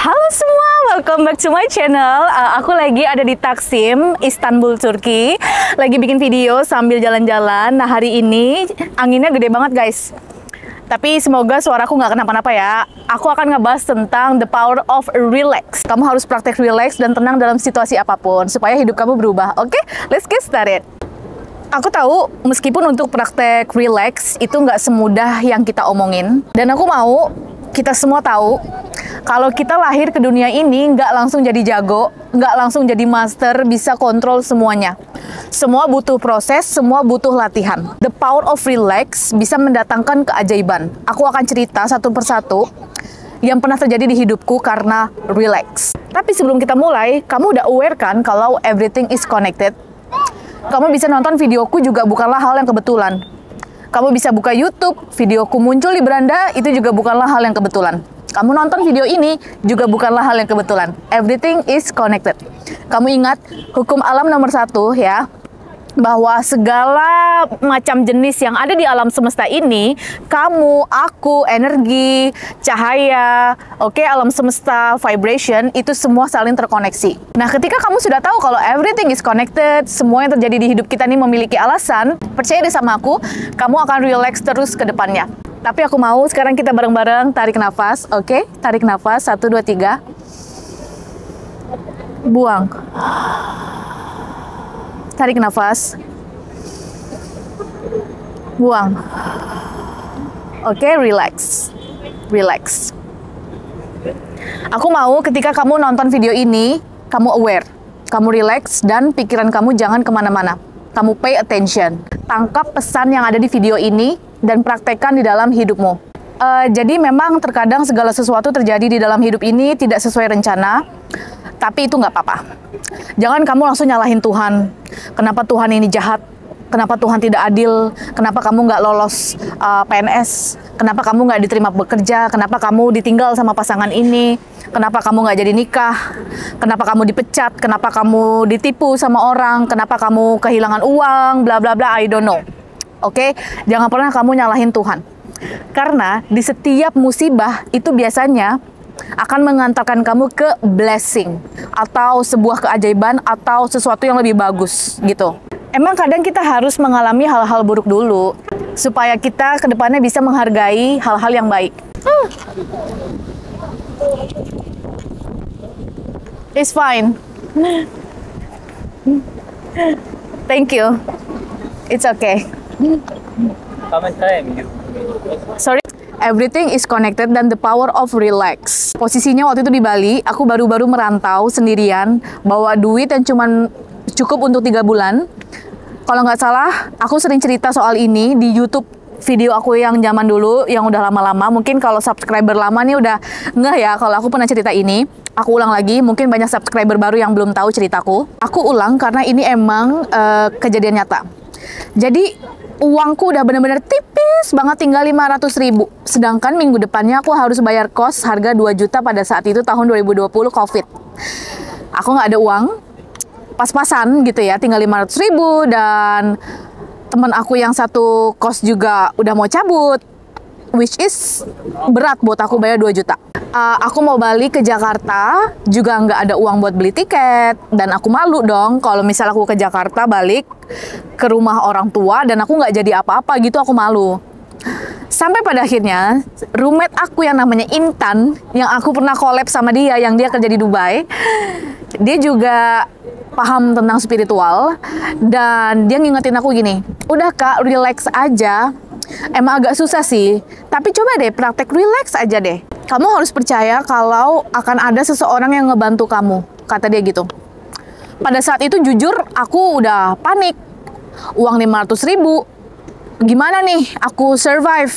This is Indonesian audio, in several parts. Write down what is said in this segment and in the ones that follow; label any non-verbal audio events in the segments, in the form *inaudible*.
Halo semua, welcome back to my channel. Uh, aku lagi ada di Taksim, Istanbul, Turki. Lagi bikin video sambil jalan-jalan. Nah hari ini anginnya gede banget guys. Tapi semoga suaraku nggak kenapa-napa ya. Aku akan ngebahas tentang the power of relax. Kamu harus praktek relax dan tenang dalam situasi apa pun supaya hidup kamu berubah. Oke, okay? let's get started. Aku tahu meskipun untuk praktek relax itu nggak semudah yang kita omongin. Dan aku mau kita semua tahu kalau kita lahir ke dunia ini nggak langsung jadi jago, nggak langsung jadi master, bisa kontrol semuanya. Semua butuh proses, semua butuh latihan. The power of relax bisa mendatangkan keajaiban. Aku akan cerita satu persatu yang pernah terjadi di hidupku karena relax. Tapi sebelum kita mulai, kamu udah aware kan kalau everything is connected? Kamu bisa nonton videoku juga bukanlah hal yang kebetulan. Kamu bisa buka YouTube, videoku muncul di beranda, itu juga bukanlah hal yang kebetulan. Kamu nonton video ini juga bukanlah hal yang kebetulan. Everything is connected. Kamu ingat hukum alam nomor satu ya, bahwa segala macam jenis yang ada di alam semesta ini, kamu, aku, energi, cahaya, oke, okay, alam semesta, vibration, itu semua saling terkoneksi. Nah, ketika kamu sudah tahu kalau everything is connected, semua yang terjadi di hidup kita ini memiliki alasan, percaya deh sama aku, kamu akan relax terus ke depannya. Tapi aku mau sekarang kita bareng-bareng tarik nafas, oke? Okay? Tarik nafas, satu, dua, tiga. Buang. Tarik nafas. Buang. Oke, okay, relax. Relax. Aku mau ketika kamu nonton video ini, kamu aware. Kamu relax dan pikiran kamu jangan ke mana-mana. Kamu pay attention. Tangkap pesan yang ada di video ini dan praktekkan di dalam hidupmu. Uh, jadi memang terkadang segala sesuatu terjadi di dalam hidup ini tidak sesuai rencana, tapi itu nggak apa-apa. Jangan kamu langsung nyalahin Tuhan. Kenapa Tuhan ini jahat? Kenapa Tuhan tidak adil? Kenapa kamu nggak lolos uh, PNS? Kenapa kamu nggak diterima bekerja? Kenapa kamu ditinggal sama pasangan ini? Kenapa kamu nggak jadi nikah? Kenapa kamu dipecat? Kenapa kamu ditipu sama orang? Kenapa kamu kehilangan uang? Bla bla bla. I don't know. Oke, okay? jangan pernah kamu nyalahin Tuhan. Karena di setiap musibah itu biasanya akan mengantarkan kamu ke blessing atau sebuah keajaiban atau sesuatu yang lebih bagus gitu. Emang kadang kita harus mengalami hal-hal buruk dulu supaya kita ke depannya bisa menghargai hal-hal yang baik. Uh. It's fine. Thank you. It's okay. How much time you? Sorry. Everything is connected dan the power of relax. Posisinya waktu itu di Bali, aku baru-baru merantau sendirian, bawa duit yang cuma cukup untuk tiga bulan. Kalau nggak salah, aku sering cerita soal ini di YouTube video aku yang zaman dulu, yang udah lama-lama. Mungkin kalau subscriber lama nih udah ngeh ya kalau aku pernah cerita ini. Aku ulang lagi, mungkin banyak subscriber baru yang belum tahu ceritaku. Aku ulang karena ini emang uh, kejadian nyata. Jadi uangku udah bener-bener tipis banget tinggal 500 ribu. Sedangkan minggu depannya aku harus bayar kos harga 2 juta pada saat itu tahun 2020 COVID. Aku nggak ada uang, pas-pasan gitu ya, tinggal 500 ribu dan teman aku yang satu kos juga udah mau cabut which is berat buat aku bayar 2 juta. Uh, aku mau balik ke Jakarta, juga nggak ada uang buat beli tiket, dan aku malu dong kalau misal aku ke Jakarta balik ke rumah orang tua dan aku nggak jadi apa-apa gitu, aku malu. Sampai pada akhirnya, roommate aku yang namanya Intan, yang aku pernah collab sama dia, yang dia kerja di Dubai, dia juga paham tentang spiritual, dan dia ngingetin aku gini, udah kak, relax aja, Emang agak susah sih, tapi coba deh praktek relax aja deh. Kamu harus percaya kalau akan ada seseorang yang ngebantu kamu, kata dia gitu. Pada saat itu jujur aku udah panik. Uang 500 ribu, gimana nih aku survive?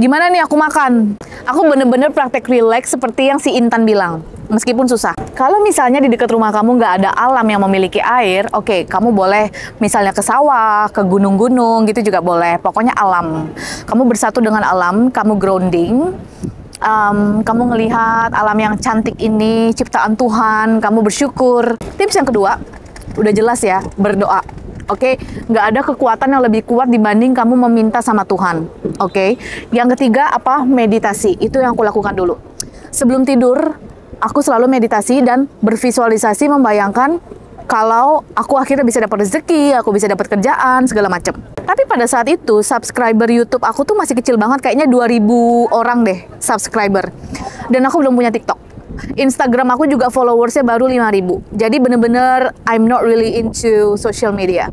Gimana nih aku makan? Aku bener-bener praktek relax seperti yang si Intan bilang meskipun susah. Kalau misalnya di dekat rumah kamu nggak ada alam yang memiliki air, oke, okay, kamu boleh misalnya ke sawah, ke gunung-gunung gitu juga boleh. Pokoknya alam. Kamu bersatu dengan alam, kamu grounding, um, kamu ngelihat alam yang cantik ini, ciptaan Tuhan, kamu bersyukur. Tips yang kedua, udah jelas ya, berdoa. Oke, okay? nggak ada kekuatan yang lebih kuat dibanding kamu meminta sama Tuhan. Oke, okay? yang ketiga apa? Meditasi. Itu yang aku lakukan dulu. Sebelum tidur, aku selalu meditasi dan bervisualisasi membayangkan kalau aku akhirnya bisa dapat rezeki, aku bisa dapat kerjaan, segala macam. Tapi pada saat itu subscriber YouTube aku tuh masih kecil banget, kayaknya 2000 orang deh subscriber. Dan aku belum punya TikTok. Instagram aku juga followersnya baru 5000 Jadi bener-bener I'm not really into social media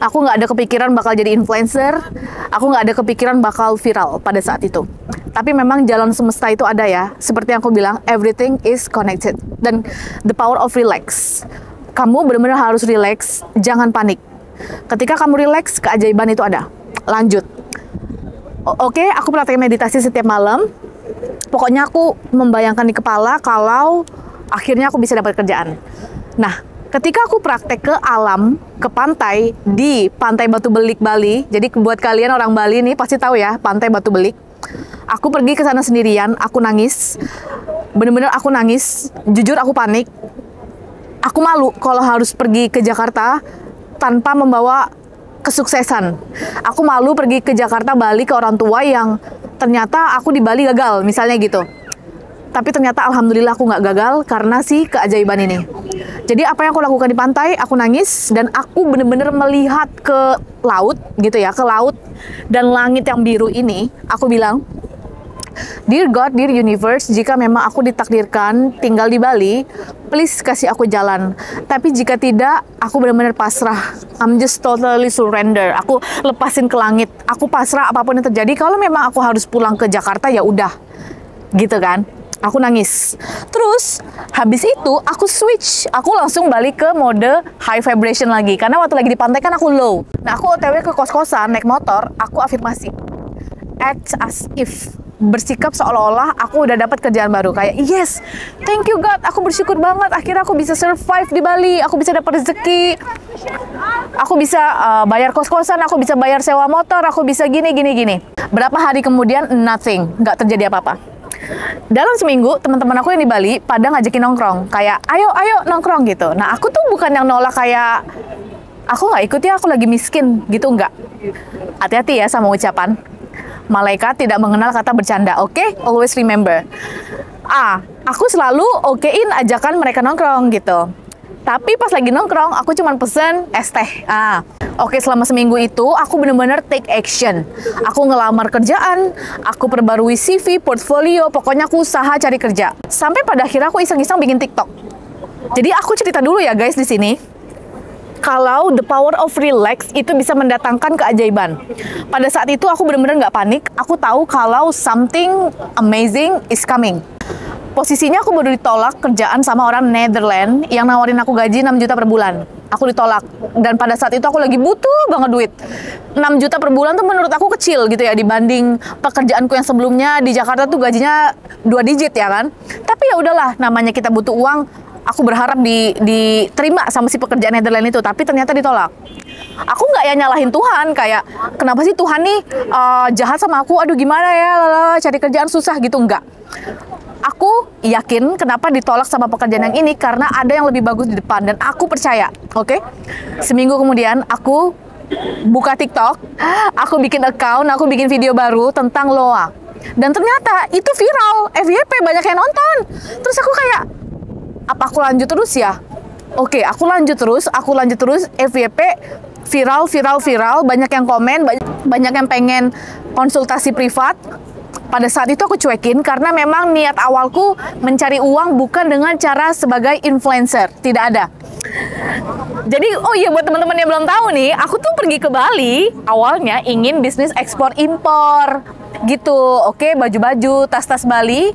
Aku nggak ada kepikiran bakal jadi influencer Aku nggak ada kepikiran bakal viral pada saat itu Tapi memang jalan semesta itu ada ya Seperti yang aku bilang, everything is connected Dan the power of relax kamu benar-benar harus relax, jangan panik. Ketika kamu relax, keajaiban itu ada. Lanjut. Oke, okay, aku praktek meditasi setiap malam. Pokoknya aku membayangkan di kepala kalau akhirnya aku bisa dapat kerjaan. Nah, ketika aku praktek ke alam, ke pantai di Pantai Batu Belik Bali. Jadi buat kalian orang Bali nih pasti tahu ya, Pantai Batu Belik. Aku pergi ke sana sendirian, aku nangis. Bener-bener aku nangis. Jujur aku panik aku malu kalau harus pergi ke Jakarta tanpa membawa kesuksesan. Aku malu pergi ke Jakarta, Bali ke orang tua yang ternyata aku di Bali gagal, misalnya gitu. Tapi ternyata alhamdulillah aku nggak gagal karena si keajaiban ini. Jadi apa yang aku lakukan di pantai, aku nangis dan aku bener-bener melihat ke laut gitu ya, ke laut dan langit yang biru ini. Aku bilang, Dear God, dear universe, jika memang aku ditakdirkan tinggal di Bali, please kasih aku jalan. Tapi jika tidak, aku benar-benar pasrah. I'm just totally surrender. Aku lepasin ke langit. Aku pasrah apa pun yang terjadi. Kalau memang aku harus pulang ke Jakarta, ya udah. Gitu kan? Aku nangis. Terus habis itu aku switch, aku langsung balik ke mode high vibration lagi. Karena waktu lagi di pantai kan aku low. Nah aku otw ke kos-kosan naik motor, aku afirmasi. Act as if bersikap seolah-olah aku udah dapat kerjaan baru. Kayak yes thank you God. Aku bersyukur banget. Akhirnya aku bisa survive di Bali. Aku bisa dapat rezeki. Aku bisa uh, bayar kos-kosan. Aku bisa bayar sewa motor. Aku bisa gini gini gini. Berapa hari kemudian? Nothing. Nggak terjadi apa-apa. Dalam seminggu teman-teman aku yang di Bali pada ngajakin nongkrong. Kayak ayo ayo nongkrong gitu. Nah aku tuh bukan yang nolak kayak aku nggak ikut ya aku lagi miskin gitu nggak. Hati-hati ya sama ucapan Malaikat tidak mengenal kata bercanda. Oke, okay? always remember. Ah, aku selalu okein ajakan mereka nongkrong gitu. Tapi pas lagi nongkrong, aku cuma pesen es teh. Ah, oke selama seminggu itu aku bener-bener take action. Aku ngelamar kerjaan, aku perbarui CV, portfolio, pokoknya aku usaha cari kerja. Sampai pada akhirnya aku iseng-iseng bikin TikTok. Jadi aku cerita dulu ya guys di sini kalau the power of relax itu bisa mendatangkan keajaiban. Pada saat itu aku benar-benar nggak panik. Aku tahu kalau something amazing is coming. Posisinya aku baru ditolak kerjaan sama orang Netherlands yang nawarin aku gaji 6 juta per bulan. Aku ditolak. Dan pada saat itu aku lagi butuh banget duit. 6 juta per bulan tuh menurut aku kecil gitu ya dibanding pekerjaanku yang sebelumnya di Jakarta tuh gajinya dua digit ya kan. Tapi ya udahlah namanya kita butuh uang aku berharap di, diterima sama si pekerjaan Netherlands itu, tapi ternyata ditolak. Aku nggak ya nyalahin Tuhan, kayak kenapa sih Tuhan nih uh, jahat sama aku, aduh gimana ya, lala, cari kerjaan susah gitu, nggak. Aku yakin kenapa ditolak sama pekerjaan yang ini karena ada yang lebih bagus di depan dan aku percaya, oke? Okay? Seminggu kemudian aku buka TikTok, aku bikin account, aku bikin video baru tentang Loa. Dan ternyata itu viral, FYP banyak yang nonton. Terus aku kayak, apa aku lanjut terus ya? Oke, aku lanjut terus, aku lanjut terus FYP viral, viral, viral, banyak yang komen, banyak yang pengen konsultasi privat. Pada saat itu aku cuekin karena memang niat awalku mencari uang bukan dengan cara sebagai influencer, tidak ada. Jadi, oh iya buat teman-teman yang belum tahu nih, aku tuh pergi ke Bali awalnya ingin bisnis ekspor impor gitu. Oke, baju-baju, tas-tas Bali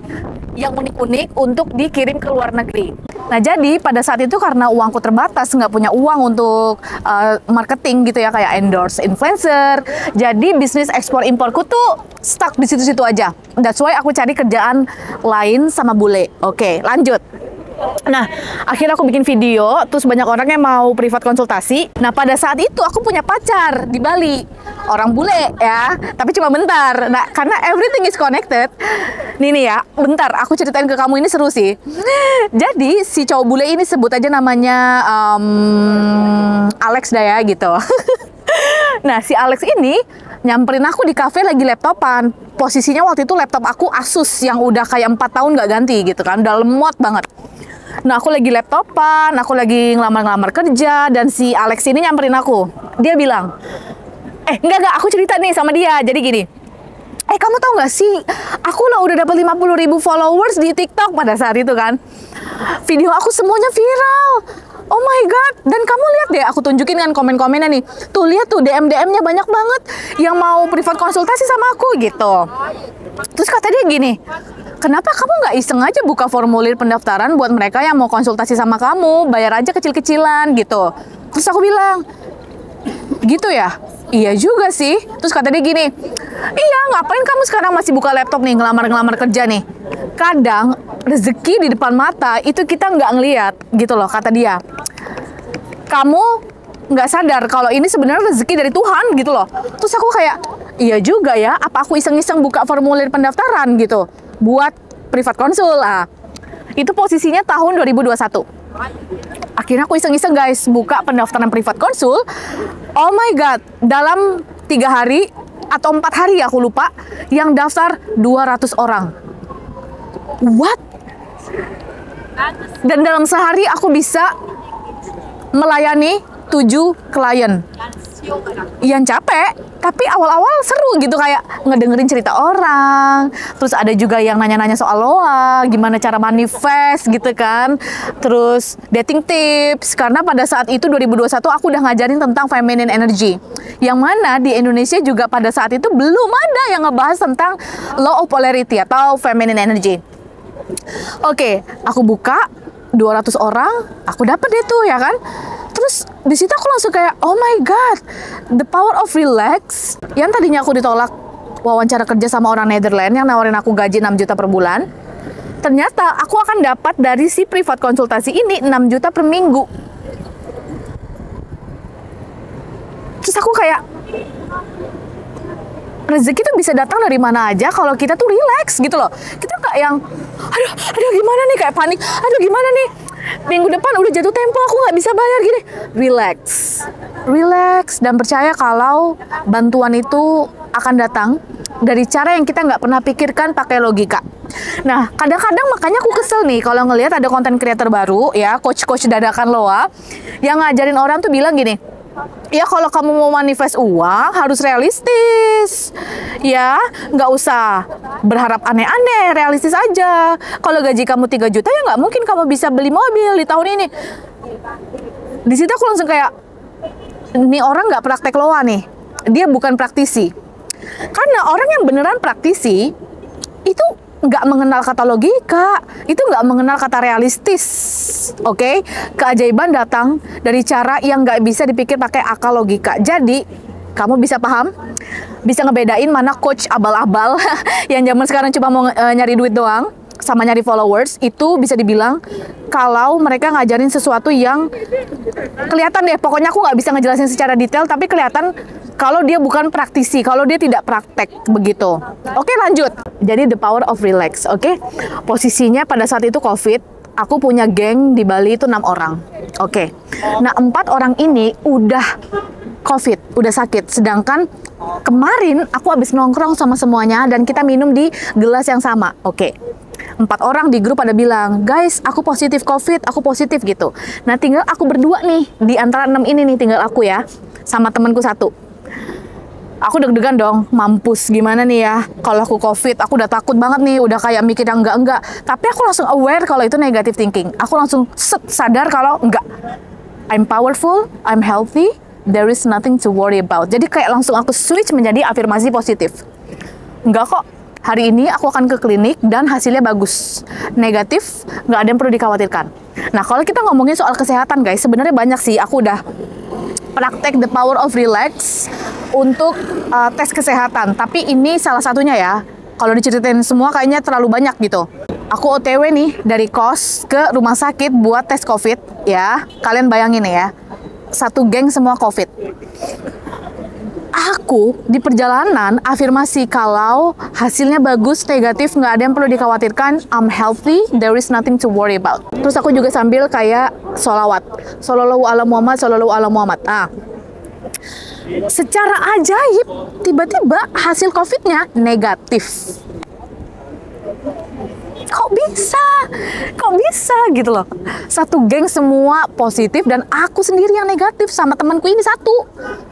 yang unik-unik untuk dikirim ke luar negeri. Nah jadi pada saat itu karena uangku terbatas, nggak punya uang untuk uh, marketing gitu ya kayak endorse influencer. Jadi bisnis ekspor imporku tuh stuck di situ-situ aja. That's why aku cari kerjaan lain sama bule. Oke lanjut. Nah, akhirnya aku bikin video, terus banyak orang yang mau privat konsultasi. Nah, pada saat itu aku punya pacar di Bali. Orang bule ya, tapi cuma bentar. Nah, karena everything is connected. Nih nih ya, bentar aku ceritain ke kamu ini seru sih. Jadi, si cowok bule ini sebut aja namanya um, Alex dah ya gitu. *laughs* nah, si Alex ini nyamperin aku di cafe lagi laptopan. Posisinya waktu itu laptop aku Asus yang udah kayak empat tahun nggak ganti gitu kan, udah lemot banget. Nah aku lagi laptopan, aku lagi ngelamar-ngelamar kerja dan si Alex ini nyamperin aku. Dia bilang, eh enggak enggak, aku cerita nih sama dia. Jadi gini, eh kamu tau gak sih, aku lah udah dapat 50 ribu followers di TikTok pada saat itu kan. Video aku semuanya viral. Oh my god, dan kamu lihat deh, aku tunjukin kan komen-komennya nih. Tuh lihat tuh DM-DM-nya banyak banget yang mau privat konsultasi sama aku gitu. Terus kata dia gini, kenapa kamu nggak iseng aja buka formulir pendaftaran buat mereka yang mau konsultasi sama kamu, bayar aja kecil-kecilan gitu. Terus aku bilang, gitu ya? Iya juga sih. Terus kata dia gini, iya ngapain kamu sekarang masih buka laptop nih ngelamar-ngelamar kerja nih? Kadang rezeki di depan mata itu kita nggak ngeliat gitu loh kata dia. Kamu nggak sadar kalau ini sebenarnya rezeki dari Tuhan gitu loh. Terus aku kayak, iya juga ya. Apa aku iseng-iseng buka formulir pendaftaran gitu buat privat konsul. Lah. Itu posisinya tahun 2021 akhirnya aku iseng-iseng guys buka pendaftaran privat konsul. Oh my god dalam tiga hari atau empat hari aku lupa yang daftar 200 orang. What? Dan dalam sehari aku bisa melayani tujuh klien yang capek tapi awal-awal seru gitu kayak ngedengerin cerita orang terus ada juga yang nanya-nanya soal loa gimana cara manifest gitu kan terus dating tips karena pada saat itu 2021 aku udah ngajarin tentang feminine energy yang mana di Indonesia juga pada saat itu belum ada yang ngebahas tentang law of polarity atau feminine energy Oke, aku buka 200 orang, aku dapat tuh ya kan. Terus di situ aku langsung kayak oh my god, the power of relax. Yang tadinya aku ditolak wawancara kerja sama orang Netherlands yang nawarin aku gaji 6 juta per bulan. Ternyata aku akan dapat dari si privat konsultasi ini 6 juta per minggu. Terus aku kayak rezeki tuh bisa datang dari mana aja kalau kita tuh relax gitu loh. Kita nggak yang aduh aduh gimana nih kayak panik. Aduh gimana nih minggu depan udah jatuh tempo aku nggak bisa bayar gini. Relax, relax dan percaya kalau bantuan itu akan datang dari cara yang kita nggak pernah pikirkan pakai logika. Nah, kadang-kadang makanya aku kesel nih kalau ngelihat ada konten creator baru ya, coach-coach dadakan loa yang ngajarin orang tuh bilang gini, Ya kalau kamu mau manifest uang harus realistis. Ya, nggak usah berharap aneh-aneh, realistis aja. Kalau gaji kamu 3 juta ya nggak mungkin kamu bisa beli mobil di tahun ini. Di situ aku langsung kayak, ini orang nggak praktek loa nih. Dia bukan praktisi. Karena orang yang beneran praktisi, itu nggak mengenal kata logika, itu nggak mengenal kata realistis, oke? Okay? Keajaiban datang dari cara yang nggak bisa dipikir pakai akal logika. Jadi kamu bisa paham, bisa ngebedain mana coach abal-abal *laughs* yang zaman sekarang cuma mau uh, nyari duit doang, sama nyari followers itu bisa dibilang kalau mereka ngajarin sesuatu yang kelihatan deh pokoknya aku nggak bisa ngejelasin secara detail tapi kelihatan kalau dia bukan praktisi kalau dia tidak praktek begitu. Oke lanjut. Jadi the power of relax oke? Posisinya pada saat itu covid aku punya geng di Bali itu enam orang oke? Nah empat orang ini udah covid udah sakit. Sedangkan kemarin aku habis nongkrong sama semuanya dan kita minum di gelas yang sama oke? Empat orang di grup pada bilang, guys, aku positif COVID, aku positif gitu. Nah, tinggal aku berdua nih di antara enam ini nih, tinggal aku ya, sama temanku satu. Aku deg-degan dong, mampus gimana nih ya kalau aku COVID, aku udah takut banget nih, udah kayak mikir yang enggak-enggak. Tapi aku langsung aware kalau itu negative thinking. Aku langsung set, sadar kalau enggak. I'm powerful, I'm healthy, there is nothing to worry about. Jadi kayak langsung aku switch menjadi afirmasi positif. Enggak kok, hari ini aku akan ke klinik dan hasilnya bagus. Negatif, nggak ada yang perlu dikhawatirkan. Nah, kalau kita ngomongin soal kesehatan, guys, sebenarnya banyak sih. Aku udah praktek the power of relax untuk uh, tes kesehatan. Tapi ini salah satunya ya. Kalau diceritain semua kayaknya terlalu banyak gitu. Aku OTW nih dari kos ke rumah sakit buat tes COVID ya. Kalian bayangin ya. Satu geng semua COVID aku di perjalanan afirmasi kalau hasilnya bagus, negatif, nggak ada yang perlu dikhawatirkan, I'm healthy, there is nothing to worry about. Terus aku juga sambil kayak solawat, sallallahu ala Muhammad, sallallahu ala Muhammad. Ah, secara ajaib tiba-tiba hasil COVID-nya negatif kok bisa? Kok bisa? Gitu loh. Satu geng semua positif dan aku sendiri yang negatif sama temanku ini satu.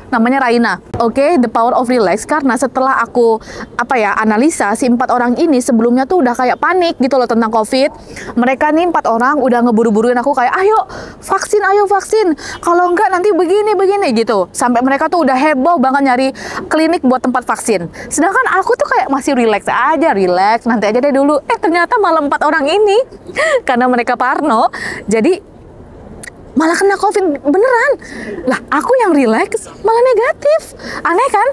Namanya Raina. Oke okay, the power of relax. Karena setelah aku apa ya analisa si empat orang ini sebelumnya tuh udah kayak panik gitu loh tentang covid. Mereka nih empat orang udah ngeburu-buruin aku kayak ayo vaksin ayo vaksin. Kalau enggak nanti begini begini gitu. Sampai mereka tuh udah heboh banget nyari klinik buat tempat vaksin. Sedangkan aku tuh kayak masih relax aja relax. Nanti aja deh dulu. Eh ternyata malah empat orang ini. *laughs* Karena mereka parno jadi malah kena covid beneran. Lah aku yang relax malah negatif. Aneh kan?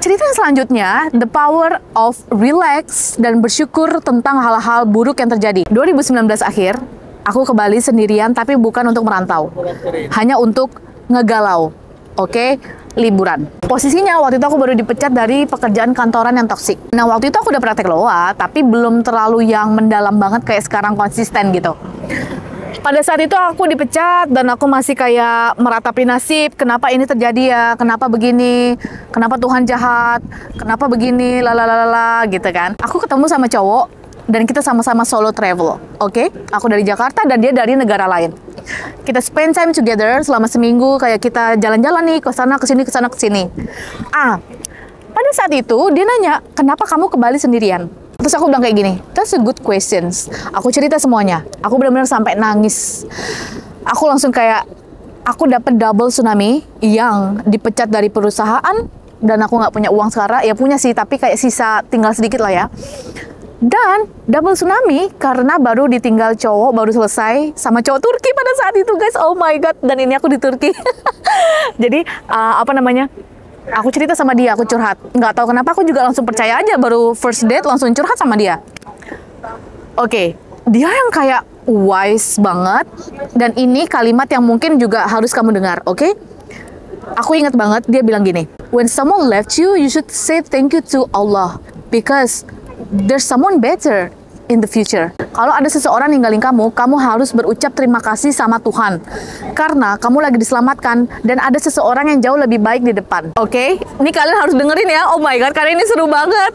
Cerita selanjutnya the power of relax dan bersyukur tentang hal-hal buruk yang terjadi. 2019 akhir aku ke Bali sendirian tapi bukan untuk merantau. Hanya untuk ngegalau oke? okay? Liburan. Posisinya waktu itu aku baru dipecat dari pekerjaan kantoran yang toksik. Nah waktu itu aku udah praktek loa, tapi belum terlalu yang mendalam banget kayak sekarang konsisten gitu. Pada saat itu aku dipecat dan aku masih kayak meratapi nasib. Kenapa ini terjadi ya? Kenapa begini? Kenapa Tuhan jahat? Kenapa begini? Lalalala gitu kan. Aku ketemu sama cowok dan kita sama-sama solo travel. Oke? Okay? Aku dari Jakarta dan dia dari negara lain kita spend time together selama seminggu kayak kita jalan-jalan nih ke sana ke sini ke sana ke sini. Ah, pada saat itu dia nanya, "Kenapa kamu ke Bali sendirian?" Terus aku bilang kayak gini, "That's a good questions." Aku cerita semuanya. Aku benar-benar sampai nangis. Aku langsung kayak aku dapat double tsunami yang dipecat dari perusahaan dan aku nggak punya uang sekarang ya punya sih tapi kayak sisa tinggal sedikit lah ya dan double tsunami karena baru ditinggal cowok baru selesai sama cowok Turki pada saat itu guys. Oh my god. Dan ini aku di Turki. *laughs* Jadi uh, apa namanya? Aku cerita sama dia, aku curhat. Nggak tahu kenapa aku juga langsung percaya aja baru first date langsung curhat sama dia. Oke, okay. dia yang kayak wise banget dan ini kalimat yang mungkin juga harus kamu dengar, oke? Okay? Aku ingat banget dia bilang gini, when someone left you, you should say thank you to Allah because there's someone better in the future. Kalau ada seseorang ninggalin kamu, kamu harus berucap terima kasih sama Tuhan. Karena kamu lagi diselamatkan dan ada seseorang yang jauh lebih baik di depan. Oke? Okay? Ini kalian harus dengerin ya. Oh my god, kali ini seru banget.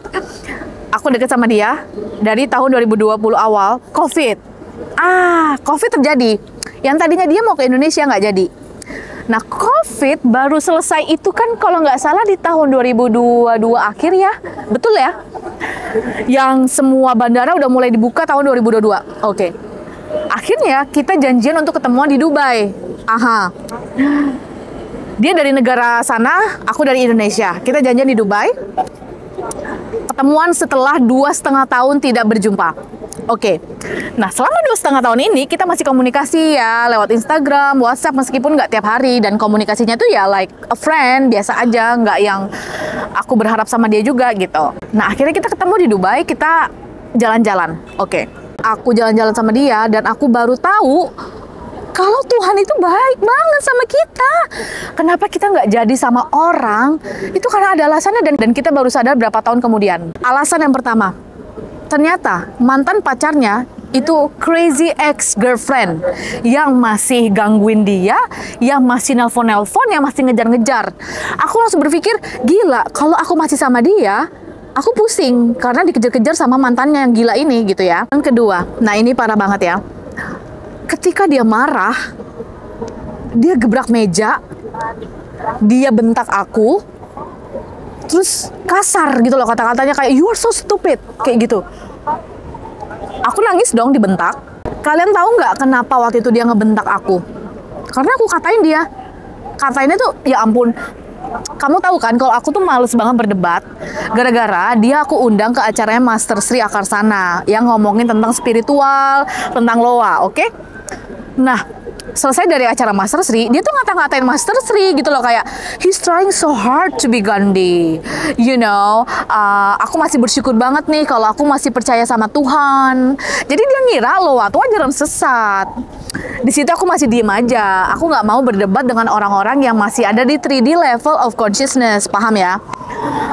Aku deket sama dia dari tahun 2020 awal, COVID. Ah, COVID terjadi. Yang tadinya dia mau ke Indonesia nggak jadi. Nah, COVID baru selesai itu kan kalau nggak salah di tahun 2022 akhir ya. Betul ya? Yang semua bandara udah mulai dibuka tahun 2022. Oke. Okay. Akhirnya kita janjian untuk ketemuan di Dubai. Aha. Dia dari negara sana, aku dari Indonesia. Kita janjian di Dubai. Ketemuan setelah dua setengah tahun tidak berjumpa. Oke, okay. nah selama dua setengah tahun ini kita masih komunikasi ya lewat Instagram, WhatsApp meskipun nggak tiap hari dan komunikasinya tuh ya like a friend biasa aja, nggak yang aku berharap sama dia juga gitu. Nah akhirnya kita ketemu di Dubai, kita jalan-jalan. Oke, okay. aku jalan-jalan sama dia dan aku baru tahu kalau Tuhan itu baik banget sama kita. Kenapa kita nggak jadi sama orang? Itu karena ada alasannya dan, dan kita baru sadar berapa tahun kemudian. Alasan yang pertama, ternyata mantan pacarnya itu crazy ex girlfriend yang masih gangguin dia, yang masih nelpon-nelpon, yang masih ngejar-ngejar. Aku langsung berpikir, gila, kalau aku masih sama dia, aku pusing karena dikejar-kejar sama mantannya yang gila ini gitu ya. Yang kedua, nah ini parah banget ya. Ketika dia marah, dia gebrak meja, dia bentak aku, terus kasar gitu loh kata-katanya kayak you are so stupid kayak gitu aku nangis dong dibentak kalian tahu nggak kenapa waktu itu dia ngebentak aku karena aku katain dia katainnya tuh ya ampun kamu tahu kan kalau aku tuh males banget berdebat gara-gara dia aku undang ke acaranya Master Sri Akarsana yang ngomongin tentang spiritual, tentang loa, oke? Okay? Nah, selesai dari acara Master Sri, dia tuh ngata-ngatain Master Sri gitu loh kayak he's trying so hard to be Gandhi. You know, uh, aku masih bersyukur banget nih kalau aku masih percaya sama Tuhan. Jadi dia ngira loh tuh ajaran sesat. Di situ aku masih diem aja. Aku nggak mau berdebat dengan orang-orang yang masih ada di 3D level of consciousness, paham ya?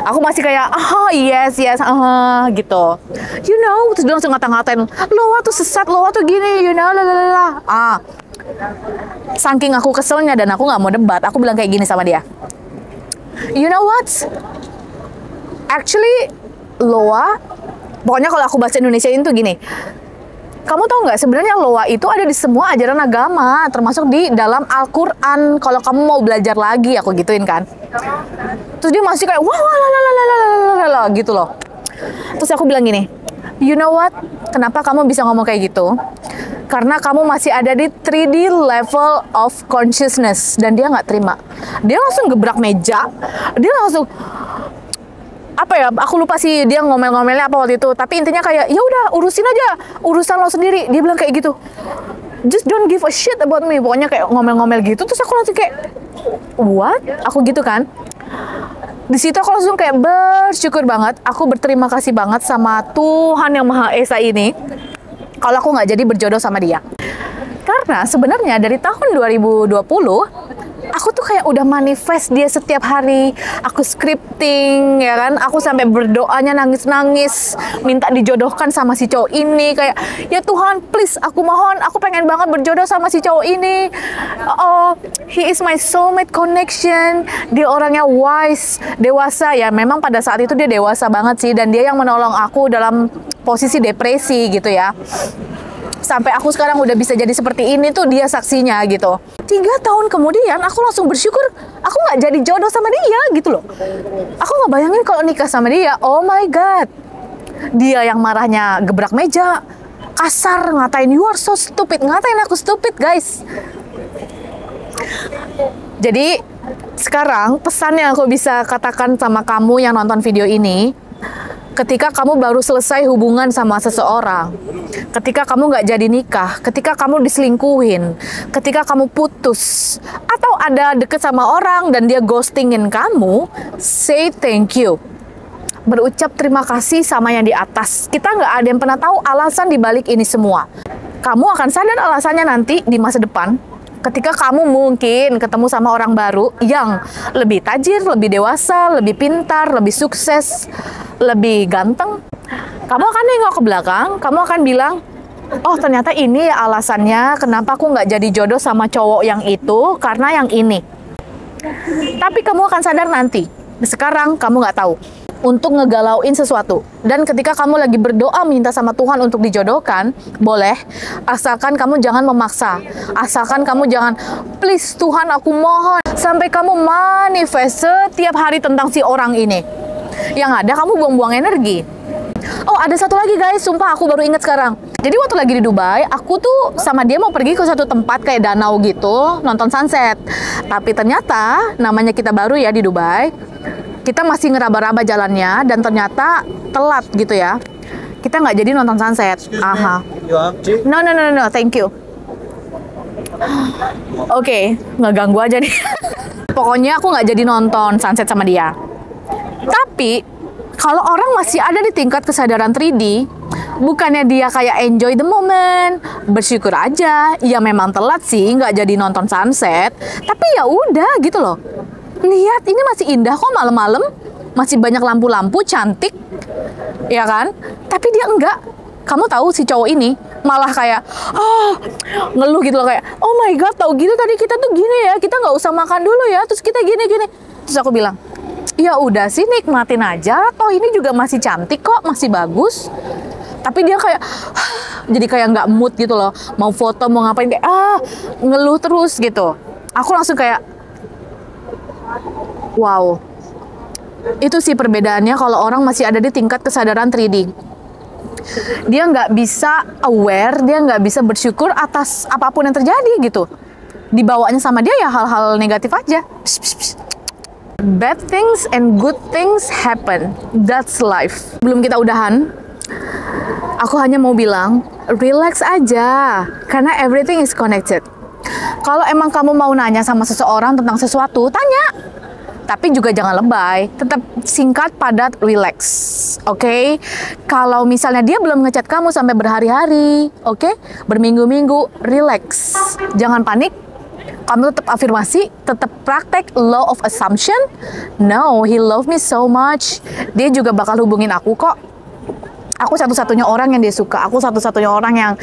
Aku masih kayak, oh yes, yes, uh, gitu. You know, terus dia langsung ngata-ngatain, lo tuh sesat, lo tuh gini, you know, lalala. Ah, Saking aku keselnya dan aku nggak mau debat, aku bilang kayak gini sama dia. You know what? Actually, Loa, pokoknya kalau aku bahasa Indonesia itu gini. Kamu tahu nggak sebenarnya Loa itu ada di semua ajaran agama, termasuk di dalam Al-Quran. Kalau kamu mau belajar lagi, aku gituin kan. Terus dia masih kayak wah wah la la la la la la la gitu loh. Terus aku bilang gini, you know what? Kenapa kamu bisa ngomong kayak gitu? Karena kamu masih ada di 3D level of consciousness. Dan dia nggak terima. Dia langsung gebrak meja, dia langsung apa ya aku lupa sih dia ngomel-ngomelnya apa waktu itu. Tapi intinya kayak ya udah urusin aja urusan lo sendiri. Dia bilang kayak gitu. Just don't give a shit about me. Pokoknya kayak ngomel-ngomel gitu. Terus aku langsung kayak what? Aku gitu kan. Di situ aku langsung kayak bersyukur banget. Aku berterima kasih banget sama Tuhan yang Maha Esa ini kalau aku nggak jadi berjodoh sama dia. Karena sebenarnya dari tahun 2020 aku tuh kayak udah manifest dia setiap hari. Aku scripting ya kan. Aku sampai berdoanya nangis-nangis minta dijodohkan sama si cowok ini kayak ya Tuhan please aku mohon aku pengen banget berjodoh sama si cowok ini. Oh, he is my soulmate connection. Dia orangnya wise, dewasa ya. Memang pada saat itu dia dewasa banget sih dan dia yang menolong aku dalam posisi depresi gitu ya sampai aku sekarang udah bisa jadi seperti ini tuh dia saksinya gitu. Tiga tahun kemudian aku langsung bersyukur aku nggak jadi jodoh sama dia gitu loh. Aku nggak bayangin kalau nikah sama dia. Oh my god, dia yang marahnya gebrak meja, kasar ngatain you are so stupid, ngatain aku stupid guys. Jadi sekarang pesan yang aku bisa katakan sama kamu yang nonton video ini, ketika kamu baru selesai hubungan sama seseorang, ketika kamu nggak jadi nikah, ketika kamu diselingkuhin, ketika kamu putus, atau ada deket sama orang dan dia ghostingin kamu, say thank you. Berucap terima kasih sama yang di atas. Kita nggak ada yang pernah tahu alasan dibalik ini semua. Kamu akan sadar alasannya nanti di masa depan ketika kamu mungkin ketemu sama orang baru yang lebih tajir, lebih dewasa, lebih pintar, lebih sukses, lebih ganteng, kamu akan nengok ke belakang, kamu akan bilang, oh ternyata ini ya alasannya kenapa aku nggak jadi jodoh sama cowok yang itu karena yang ini. Tapi kamu akan sadar nanti, sekarang kamu nggak tahu untuk ngegalauin sesuatu. Dan ketika kamu lagi berdoa minta sama Tuhan untuk dijodohkan, boleh, asalkan kamu jangan memaksa. Asalkan kamu jangan, please Tuhan aku mohon. Sampai kamu manifest setiap hari tentang si orang ini. Yang ada kamu buang-buang energi. Oh ada satu lagi guys, sumpah aku baru inget sekarang. Jadi waktu lagi di Dubai, aku tuh sama dia mau pergi ke satu tempat kayak danau gitu, nonton sunset. Tapi ternyata namanya kita baru ya di Dubai, kita masih ngeraba-raba jalannya dan ternyata telat gitu ya. Kita nggak jadi nonton sunset. Aha. No, no, no, no, no. Thank you. Oke, nggak ganggu aja nih. *laughs* Pokoknya aku nggak jadi nonton sunset sama dia. Tapi kalau orang masih ada di tingkat kesadaran 3D, bukannya dia kayak enjoy the moment, bersyukur aja. Ya memang telat sih, nggak jadi nonton sunset. Tapi ya udah gitu loh. Lihat ini masih indah kok malam-malam, masih banyak lampu-lampu, cantik, ya kan? Tapi dia enggak. Kamu tahu si cowok ini malah kayak oh ngeluh gitu loh kayak oh my god tahu gitu tadi kita tuh gini ya kita nggak usah makan dulu ya terus kita gini gini. Terus aku bilang ya udah sih nikmatin aja. Toh ini juga masih cantik kok masih bagus. Tapi dia kayak *sighs* jadi kayak nggak mood gitu loh. Mau foto mau ngapain kayak ah ngeluh terus gitu. Aku langsung kayak wow itu sih perbedaannya kalau orang masih ada di tingkat kesadaran 3D dia nggak bisa aware dia nggak bisa bersyukur atas apa pun yang terjadi gitu dibawanya sama dia ya hal-hal negatif aja Psst, psst, psst. Bad things and good things happen. That's life. Belum kita udahan, aku hanya mau bilang, relax aja, karena everything is connected. Kalau emang kamu mau nanya sama seseorang tentang sesuatu, tanya. Tapi juga jangan lebay, tetap singkat, padat, relax. Oke? Okay? Kalau misalnya dia belum ngechat kamu sampai berhari-hari, oke? Okay? Berminggu-minggu, relax. Jangan panik, kamu tetap afirmasi, tetap praktek law of assumption. No, he love me so much. Dia juga bakal hubungin aku kok. Aku satu-satunya orang yang dia suka. Aku satu-satunya orang yang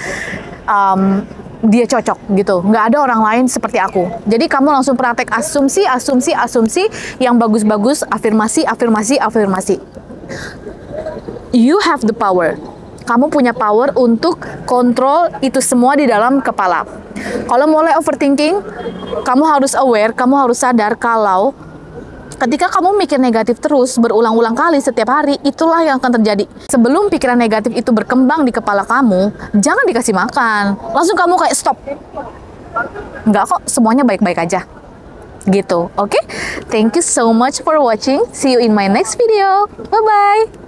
um, dia cocok gitu. Nggak ada orang lain seperti aku. Jadi kamu langsung praktek asumsi, asumsi, asumsi yang bagus-bagus, afirmasi, afirmasi, afirmasi. You have the power. Kamu punya power untuk kontrol itu semua di dalam kepala. Kalau mulai overthinking, kamu harus aware, kamu harus sadar kalau ketika kamu mikir negatif terus berulang-ulang kali setiap hari, itulah yang akan terjadi. Sebelum pikiran negatif itu berkembang di kepala kamu, jangan dikasih makan. Langsung kamu kayak stop. Enggak kok, semuanya baik-baik aja. Gitu, oke? Okay? Thank you so much for watching. See you in my next video. Bye-bye.